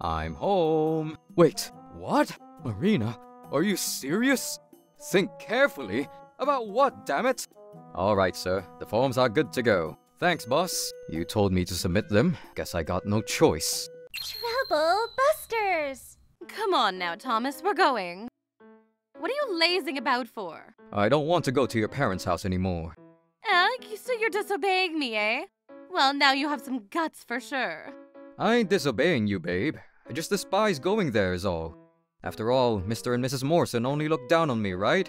I'm home. Wait, what? Marina, are you serious? Think carefully. About what, damn it? All right, sir. The forms are good to go. Thanks, boss. You told me to submit them. Guess I got no choice. Trouble Busters! Come on now, Thomas, we're going. What are you lazing about for? I don't want to go to your parents' house anymore. Eh, so you're disobeying me, eh? Well, now you have some guts for sure. I ain't disobeying you, babe. I just despise going there, is all. After all, Mr. and Mrs. Morrison only look down on me, right?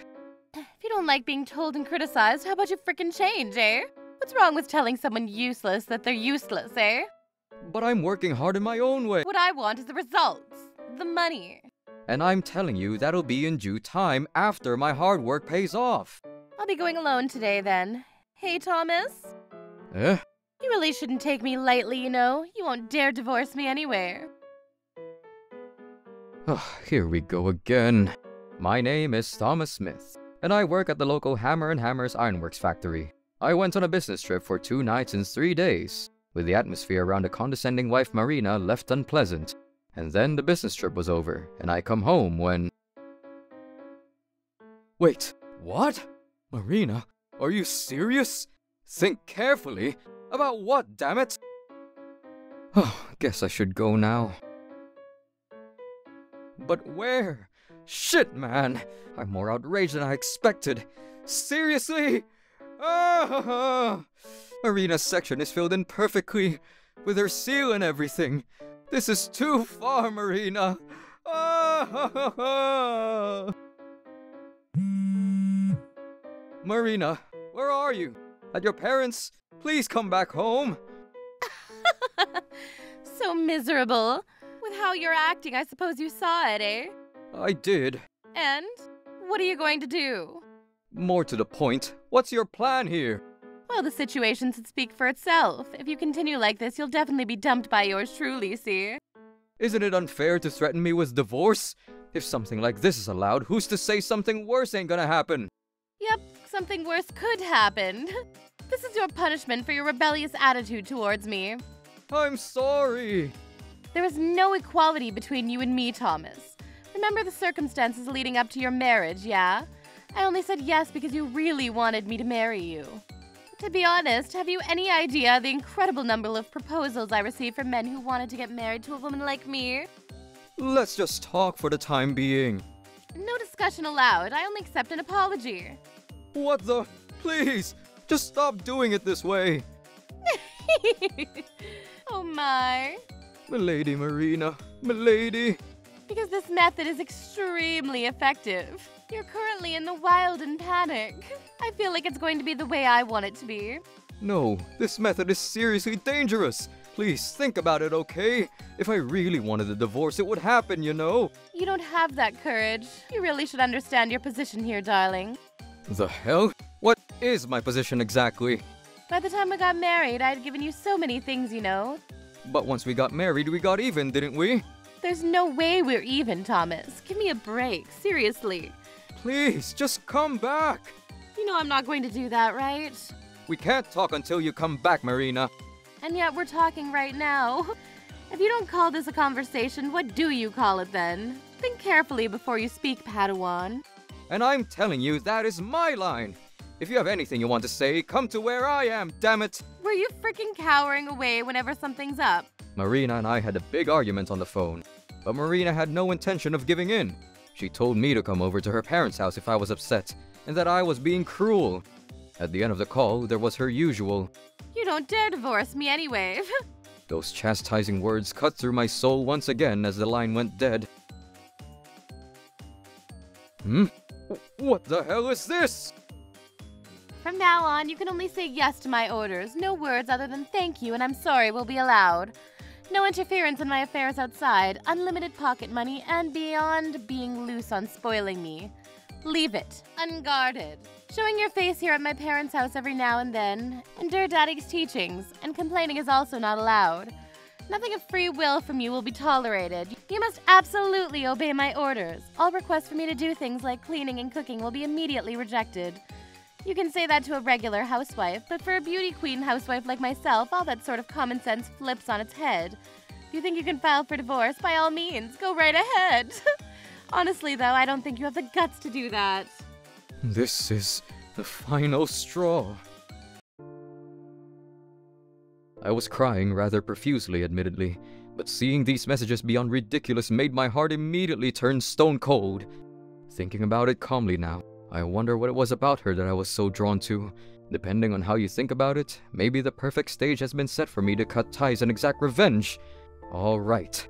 If you don't like being told and criticized, how about you frickin' change, eh? What's wrong with telling someone useless that they're useless, eh? But I'm working hard in my own way. What I want is the results, the money. And I'm telling you that'll be in due time after my hard work pays off. I'll be going alone today then. Hey, Thomas? Eh? You really shouldn't take me lightly, you know. You won't dare divorce me anywhere. Oh, here we go again. My name is Thomas Smith, and I work at the local Hammer and Hammers Ironworks factory. I went on a business trip for two nights and three days, with the atmosphere around a condescending wife Marina left unpleasant. And then the business trip was over, and I come home when... Wait, what? Marina, are you serious? Think carefully. About what, damn it? Oh, guess I should go now. But where? Shit, man! I'm more outraged than I expected. Seriously? Ah! Marina's section is filled in perfectly, with her seal and everything. This is too far, Marina. Ah! Marina, where are you? At your parents'? Please come back home. so miserable. With how you're acting, I suppose you saw it, eh? I did. And? What are you going to do? More to the point, what's your plan here? Well, the situation should speak for itself. If you continue like this, you'll definitely be dumped by yours truly, see? Isn't it unfair to threaten me with divorce? If something like this is allowed, who's to say something worse ain't gonna happen? Yep, something worse could happen. This is your punishment for your rebellious attitude towards me. I'm sorry. There is no equality between you and me, Thomas. Remember the circumstances leading up to your marriage, yeah? I only said yes because you really wanted me to marry you. To be honest, have you any idea the incredible number of proposals I received from men who wanted to get married to a woman like me? Let's just talk for the time being. No discussion allowed. I only accept an apology. What the? Please, just stop doing it this way. oh my. Milady Marina, milady. Because this method is extremely effective. You're currently in the wild and panic. I feel like it's going to be the way I want it to be. No, this method is seriously dangerous. Please think about it, okay? If I really wanted a divorce, it would happen, you know? You don't have that courage. You really should understand your position here, darling. The hell? What is my position exactly? By the time we got married, I'd given you so many things, you know. But once we got married, we got even, didn't we? There's no way we're even, Thomas. Give me a break, seriously. Please, just come back. You know I'm not going to do that, right? We can't talk until you come back, Marina. And yet we're talking right now. If you don't call this a conversation, what do you call it then? Think carefully before you speak, Padawan. And I'm telling you, that is my line. If you have anything you want to say, come to where I am, damn it! Were you freaking cowering away whenever something's up? Marina and I had a big argument on the phone, but Marina had no intention of giving in. She told me to come over to her parents' house if I was upset, and that I was being cruel. At the end of the call, there was her usual. You don't dare divorce me anyway. Those chastising words cut through my soul once again as the line went dead. Hmm? What the hell is this? From now on, you can only say yes to my orders. No words other than thank you and I'm sorry will be allowed. No interference in my affairs outside, unlimited pocket money, and beyond being loose on spoiling me. Leave it, unguarded. Showing your face here at my parents' house every now and then. Endure Daddy's teachings, and complaining is also not allowed. Nothing of free will from you will be tolerated. You must absolutely obey my orders. All requests for me to do things like cleaning and cooking will be immediately rejected. You can say that to a regular housewife, but for a beauty queen housewife like myself, all that sort of common sense flips on its head. If you think you can file for divorce, by all means, go right ahead. Honestly, though, I don't think you have the guts to do that. This is the final straw. I was crying rather profusely, admittedly, but seeing these messages beyond ridiculous made my heart immediately turn stone cold. Thinking about it calmly now, I wonder what it was about her that I was so drawn to. Depending on how you think about it, maybe the perfect stage has been set for me to cut ties and exact revenge. Alright.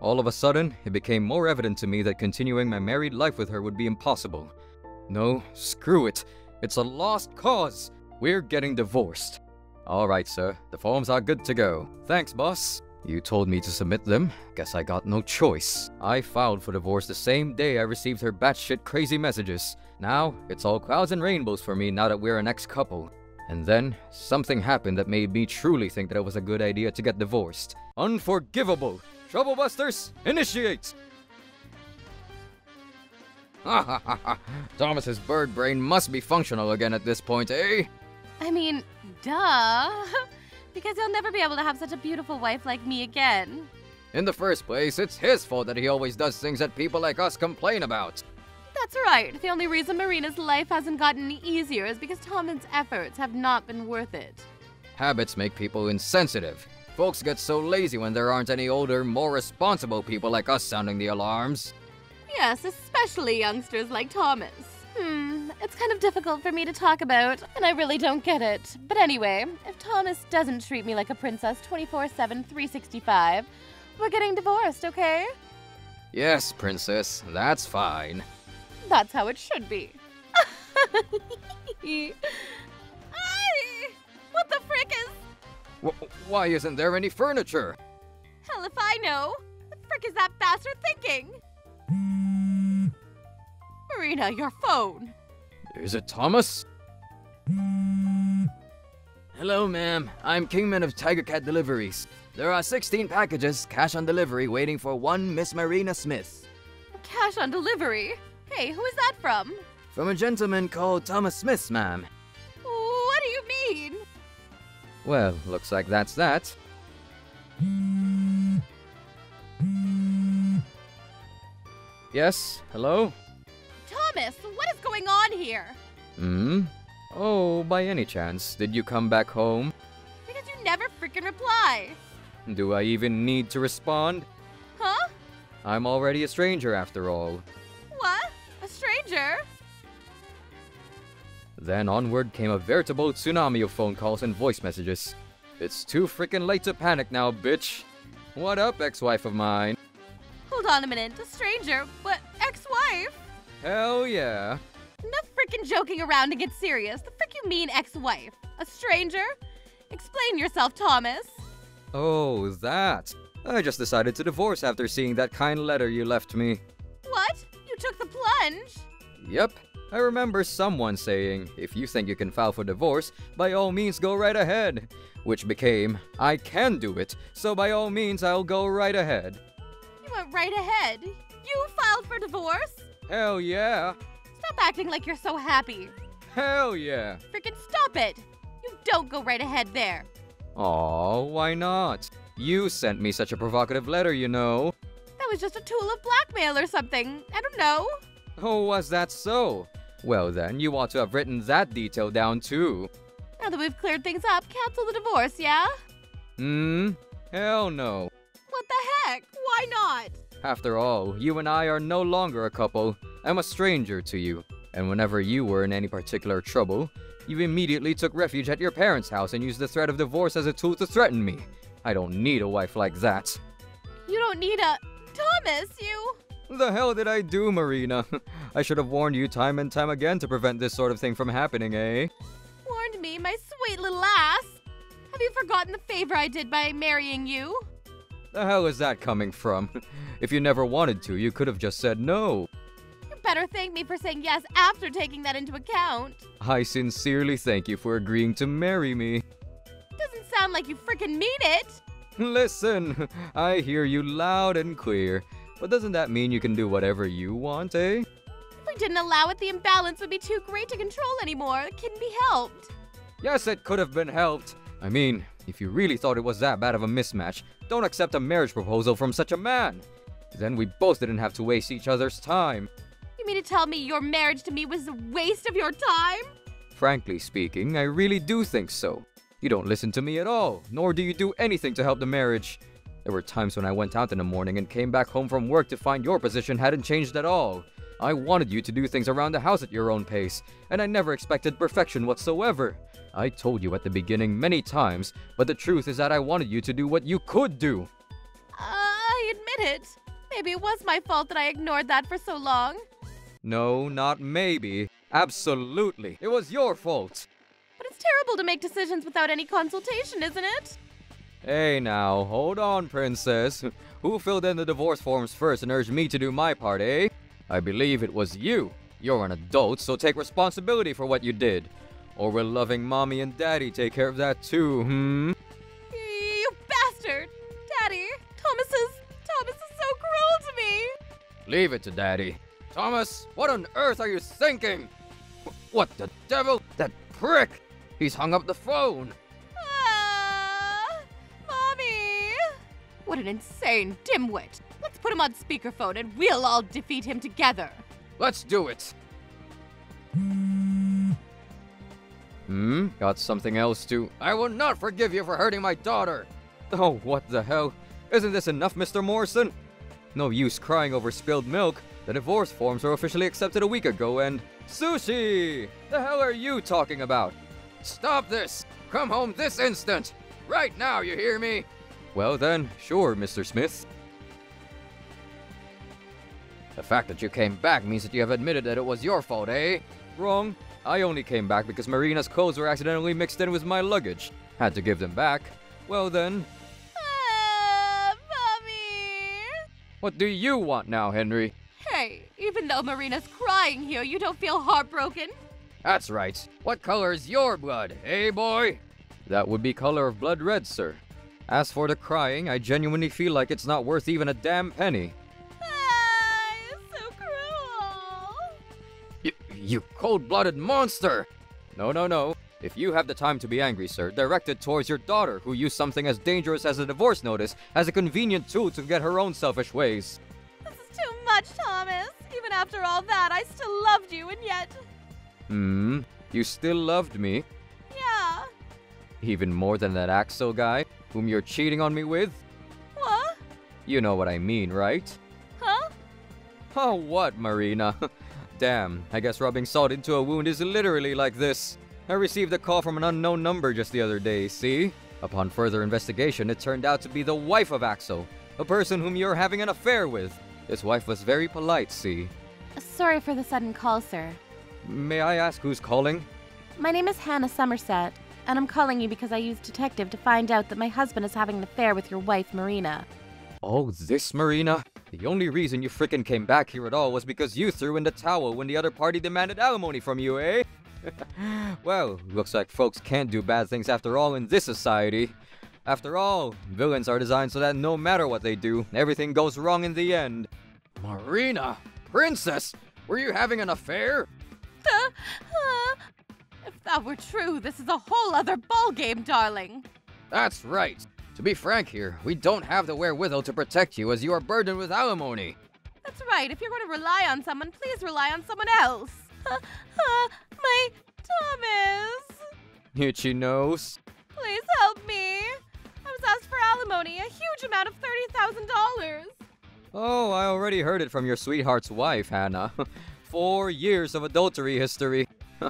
All of a sudden, it became more evident to me that continuing my married life with her would be impossible. No, screw it. It's a lost cause. We're getting divorced. Alright, sir. The forms are good to go. Thanks, boss. You told me to submit them. Guess I got no choice. I filed for divorce the same day I received her batshit crazy messages. Now, it's all clouds and rainbows for me now that we're an ex-couple. And then, something happened that made me truly think that it was a good idea to get divorced. Unforgivable! Troublebusters, initiate! Thomas's bird brain must be functional again at this point, eh? I mean, duh. because you'll never be able to have such a beautiful wife like me again. In the first place, it's his fault that he always does things that people like us complain about. That's right. The only reason Marina's life hasn't gotten any easier is because Tommen's efforts have not been worth it. Habits make people insensitive. Folks get so lazy when there aren't any older, more responsible people like us sounding the alarms. Yes, especially youngsters like Thomas. Hmm, it's kind of difficult for me to talk about, and I really don't get it. But anyway, if Thomas doesn't treat me like a princess 24 7, 365, we're getting divorced, okay? Yes, princess, that's fine. That's how it should be. What the frick is. W- why isn't there any furniture? Hell if I know. What the frick is that bastard thinking? Marina, your phone. Is it Thomas? Hello, ma'am. I'm Kingman of Tiger Cat Deliveries. There are 16 packages, cash on delivery, waiting for one Miss Marina Smith. Cash on delivery? Hey, who is that from? From a gentleman called Thomas Smith, ma'am. What do you mean? Well, looks like that's that. Yes, hello? Thomas, what is going on here? Hmm? Oh, by any chance, did you come back home? Because you never freaking reply. Do I even need to respond? Huh? I'm already a stranger after all. What? A stranger? Then onward came a veritable tsunami of phone calls and voice messages. It's too freaking late to panic now, bitch. What up, ex-wife of mine? Hold on a minute. A stranger? But ex-wife? Hell yeah. Joking around and get serious. The frick you mean ex-wife? A stranger? Explain yourself, Thomas. Oh, that. I just decided to divorce after seeing that kind letter you left me. What? You took the plunge? Yep. I remember someone saying, if you think you can file for divorce, by all means go right ahead. Which became, I can do it, so by all means I'll go right ahead. You went right ahead. You filed for divorce? Hell yeah. Stop acting like you're so happy. Hell yeah. Freaking stop it. You don't go right ahead there. Aw, why not? You sent me such a provocative letter, you know. That was just a tool of blackmail or something. I don't know. Oh, was that so? Well then, you ought to have written that detail down too. Now that we've cleared things up, cancel the divorce, yeah? Hmm? Hell no. What the heck? Why not? After all, you and I are no longer a couple. I'm a stranger to you. And whenever you were in any particular trouble, you immediately took refuge at your parents' house and used the threat of divorce as a tool to threaten me. I don't need a wife like that. You don't need a. Thomas, you. The hell did I do, Marina? I should have warned you time and time again to prevent this sort of thing from happening, eh? Warned me, my sweet little ass. Have you forgotten the favor I did by marrying you? The hell is that coming from? If you never wanted to, you could have just said no. You better thank me for saying yes after taking that into account. I sincerely thank you for agreeing to marry me. Doesn't sound like you freaking mean it. Listen, I hear you loud and clear. But doesn't that mean you can do whatever you want, eh? If we didn't allow it, the imbalance would be too great to control anymore. It couldn't be helped. Yes, it could have been helped. I mean, If you really thought it was that bad of a mismatch, don't accept a marriage proposal from such a man. Then we both didn't have to waste each other's time. You mean to tell me your marriage to me was a waste of your time? Frankly speaking, I really do think so. You don't listen to me at all, nor do you do anything to help the marriage. There were times when I went out in the morning and came back home from work to find your position hadn't changed at all. I wanted you to do things around the house at your own pace, and I never expected perfection whatsoever. I told you at the beginning many times, but the truth is that I wanted you to do what you could do. Uh, I admit it. Maybe it was my fault that I ignored that for so long. No, not maybe. Absolutely. It was your fault. But it's terrible to make decisions without any consultation, isn't it? Hey now, hold on, princess. Who filled in the divorce forms first and urged me to do my part, eh? I believe it was you. You're an adult, so take responsibility for what you did. Or will loving mommy and daddy take care of that too, hmm? You bastard! Daddy, Thomas is. Thomas is so cruel to me! Leave it to daddy. Thomas, what on earth are you thinking? What the devil? That prick! He's hung up the phone. Ah, Mommy! What an insane dimwit! Let's put him on speakerphone and we'll all defeat him together. Let's do it. Hmm? Got something else to. I will not forgive you for hurting my daughter! Oh, what the hell? Isn't this enough, Mr. Morrison? No use crying over spilled milk. The divorce forms were officially accepted a week ago and. Sushi! The hell are you talking about? Stop this! Come home this instant! Right now, you hear me? Well then, sure, Mr. Smith. The fact that you came back means that you have admitted that it was your fault, eh? Wrong. I only came back because Marina's clothes were accidentally mixed in with my luggage. Had to give them back. Well then, Ah, Mommy! what do you want now, Henry? Hey, even though Marina's crying here, you don't feel heartbroken? That's right. What color is your blood, eh, boy? That would be color of blood red, sir. As for the crying, I genuinely feel like it's not worth even a damn penny. Ah, it's so cruel! You, you cold-blooded monster! No, no, no. If you have the time to be angry, sir, direct it towards your daughter, who used something as dangerous as a divorce notice as a convenient tool to get her own selfish ways. This is too much, Thomas. Even after all that, I still loved you, and yet. Hmm? You still loved me? Yeah. Even more than that Axel guy, whom you're cheating on me with? What? You know what I mean, right? Huh? Oh, what, Marina? Damn, I guess rubbing salt into a wound is literally like this. I received a call from an unknown number just the other day, see? Upon further investigation, it turned out to be the wife of Axel, a person whom you're having an affair with. This wife was very polite, see? Sorry for the sudden call, sir. May I ask who's calling? My name is Hannah Somerset, and I'm calling you because I used detective to find out that my husband is having an affair with your wife, Marina. Oh, this Marina? The only reason you frickin' came back here at all was because you threw in the towel when the other party demanded alimony from you, eh? well, looks like folks can't do bad things after all in this society. After all, villains are designed so that no matter what they do, everything goes wrong in the end. Marina! Princess! Were you having an affair? if that were true, this is a whole other ballgame, darling. That's right. To be frank here, we don't have the wherewithal to protect you as you are burdened with alimony. That's right. If you're going to rely on someone, please rely on someone else. my Thomas. Itchy nose. Please help me. Asked for alimony, a huge amount of $30,000. Oh, I already heard it from your sweetheart's wife, Hannah. Four years of adultery history.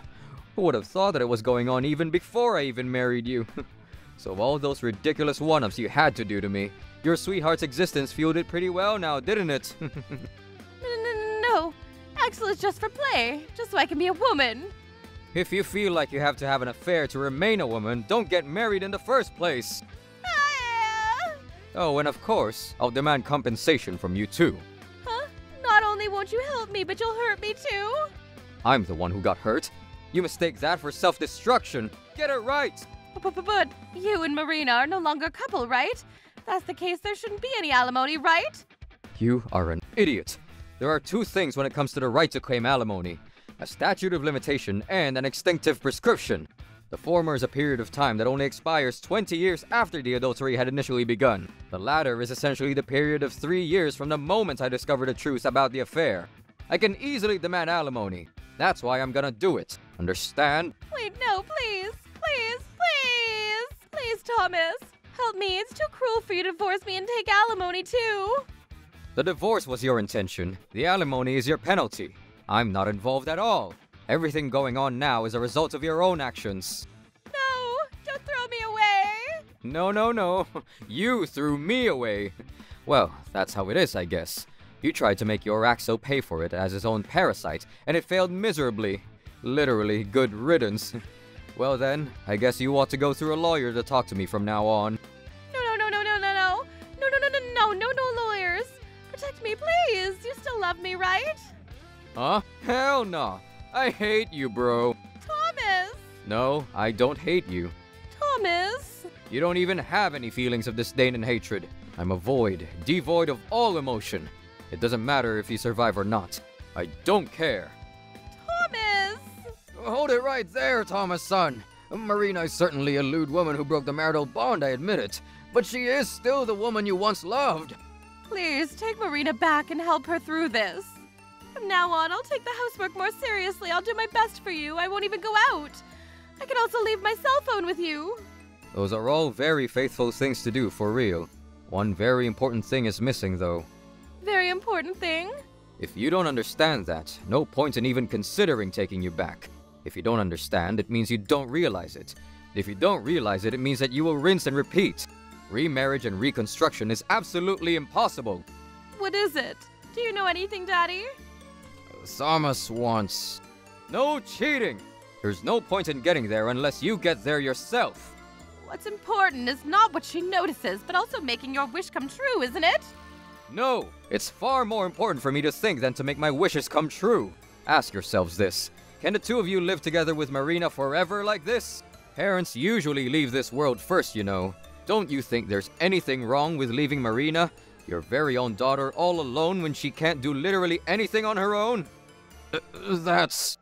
Who would have thought that it was going on even before I even married you? so all those ridiculous one-ups you had to do to me, your sweetheart's existence fueled it pretty well now, didn't it? no, no, No, Axel is just for play, just so I can be a woman. if you feel like you have to have an affair to remain a woman, don't get married in the first place. Oh, and of course, I'll demand compensation from you too. Huh? Not only won't you help me, but you'll hurt me too? I'm the one who got hurt. You mistake that for self-destruction. Get it right! But, but, but you and Marina are no longer a couple, right? If that's the case, there shouldn't be any alimony, right? You are an idiot. There are two things when it comes to the right to claim alimony a statute of limitation and an extinctive prescription. The former is a period of time that only expires 20 years after the adultery had initially begun. The latter is essentially the period of three years from the moment I discovered the truth about the affair. I can easily demand alimony. That's why I'm gonna do it. Understand? Wait, no, please, please, please, please, Thomas. Help me. It's too cruel for you to divorce me and take alimony, too. The divorce was your intention. The alimony is your penalty. I'm not involved at all. Everything going on now is a result of your own actions. No, don't throw me away. No, no, no. You threw me away. Well, that's how it is, I guess. You tried to make your Axel pay for it as his own parasite, and it failed miserably. Literally, good riddance. Well then, I guess you ought to go through a lawyer to talk to me from now on. No, no, no, no, no, no, no. No, no, no, no, no, no, no lawyers. Protect me, please. You still love me, right? Huh? Hell no. I hate you, bro. Thomas! No, I don't hate you. Thomas! You don't even have any feelings of disdain and hatred. I'm a void, devoid of all emotion. It doesn't matter if you survive or not. I don't care. Thomas! Hold it right there, Thomas son. Marina is certainly a lewd woman who broke the marital bond, I admit it. But she is still the woman you once loved. Please take Marina back and help her through this. From now on, I'll take the housework more seriously. I'll do my best for you. I won't even go out. I can also leave my cell phone with you. Those are all very faithful things to do, for real. One very important thing is missing, though. Very important thing. If you don't understand that, no point in even considering taking you back. If you don't understand, it means you don't realize it. If you don't realize it, it means that you will rinse and repeat. Remarriage and reconstruction is absolutely impossible. What is it? Do you know anything, Daddy? Thomas wants. No cheating! There's no point in getting there unless you get there yourself. What's important is not what she notices, but also making your wish come true, isn't it? No, it's far more important for me to think than to make my wishes come true. Ask yourselves this Can the two of you live together with Marina forever like this? Parents usually leave this world first, you know. Don't you think there's anything wrong with leaving Marina, your very own daughter, all alone when she can't do literally anything on her own? Uh, that's.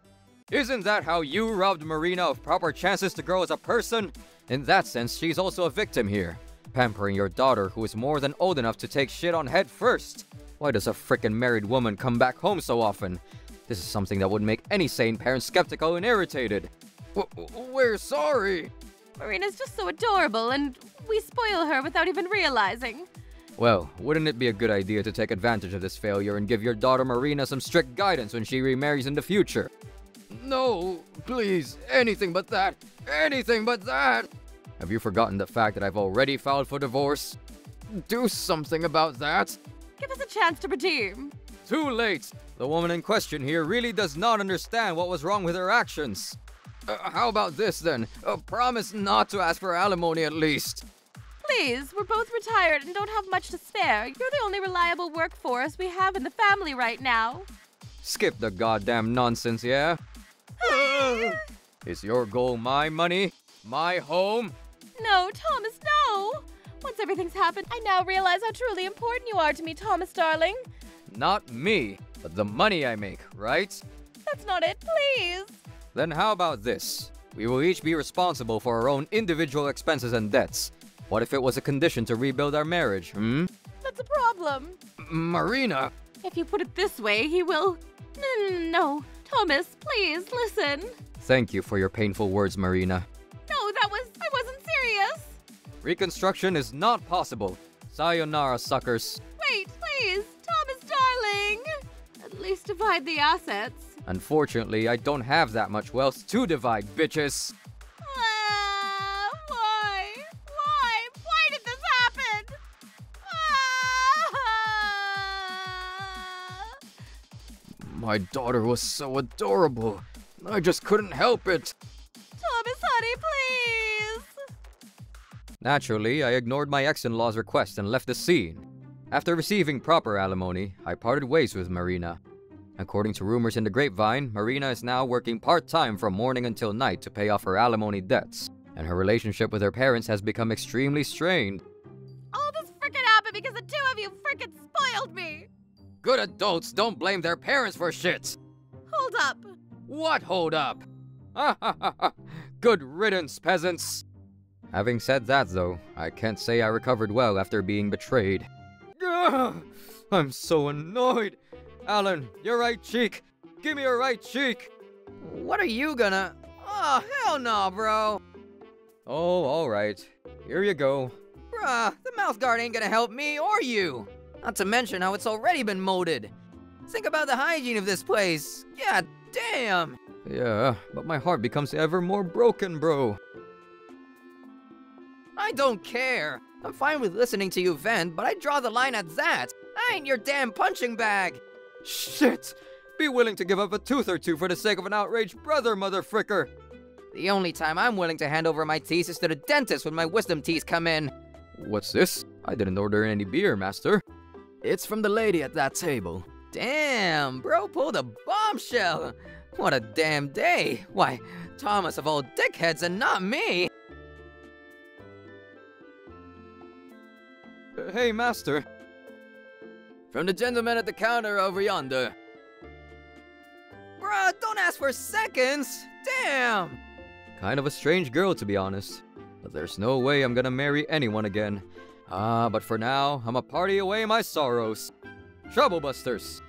Isn't that how you robbed Marina of proper chances to grow as a person? In that sense, she's also a victim here. Pampering your daughter who is more than old enough to take shit on head first. Why does a frickin' married woman come back home so often? This is something that would make any sane parent skeptical and irritated. W- we're sorry. Marina's just so adorable, and we spoil her without even realizing. Well, wouldn't it be a good idea to take advantage of this failure and give your daughter Marina some strict guidance when she remarries in the future? No, please, anything but that. Anything but that. Have you forgotten the fact that I've already filed for divorce? Do something about that. Give us a chance to redeem. Too late. The woman in question here really does not understand what was wrong with her actions. Uh, how about this then? Uh, promise not to ask for alimony at least. Please, we're both retired and don't have much to spare. You're the only reliable workforce we have in the family right now. Skip the goddamn nonsense, yeah? Is your goal my money? My home? No, Thomas, no! Once everything's happened, I now realize how truly important you are to me, Thomas, darling. Not me, but the money I make, right? That's not it, please. Then how about this? We will each be responsible for our own individual expenses and debts. What if it was a condition to rebuild our marriage, hmm? That's a problem. Marina! If you put it this way, he will. No, no, no, no. Thomas, please, listen. Thank you for your painful words, Marina. No, that was. I wasn't serious. Reconstruction is not possible. Sayonara, suckers. Wait, please. Thomas, darling. At least divide the assets. Unfortunately, I don't have that much wealth to divide, bitches. My daughter was so adorable. I just couldn't help it. Thomas, honey, please. Naturally, I ignored my ex in law's request and left the scene. After receiving proper alimony, I parted ways with Marina. According to rumors in the grapevine, Marina is now working part time from morning until night to pay off her alimony debts, and her relationship with her parents has become extremely strained. Good adults don't blame their parents for shit! Hold up. What hold up? Good riddance, peasants! Having said that, though, I can't say I recovered well after being betrayed. Ugh, I'm so annoyed! Alan, your right cheek! Give me your right cheek! What are you gonna... Oh, hell no, bro! Oh, alright. Here you go. Bruh, the mouth guard ain't gonna help me or you! Not to mention how it's already been molded. Think about the hygiene of this place. God damn! Yeah, but my heart becomes ever more broken, bro. I don't care. I'm fine with listening to you vent, but I draw the line at that. I ain't your damn punching bag. Shit! Be willing to give up a tooth or two for the sake of an outraged brother, mother fricker! The only time I'm willing to hand over my teeth is to the dentist when my wisdom teeth come in. What's this? I didn't order any beer, master. It's from the lady at that table. Damn, bro pulled a bombshell. What a damn day. Why, Thomas of all dickheads and not me. Hey, master. From the gentleman at the counter over yonder. Bruh, don't ask for seconds. Damn. Kind of a strange girl, to be honest. But there's no way I'm gonna marry anyone again. Ah, but for now, I'm a party away my sorrows. Troublebusters!